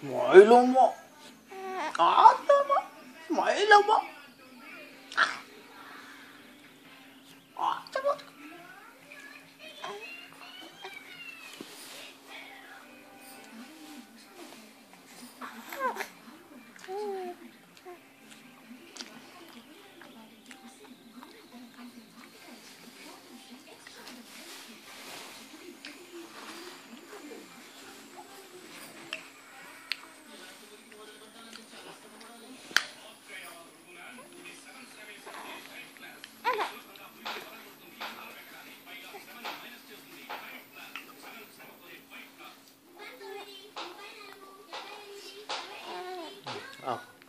没了吗？啊怎么？没了吗？Oh.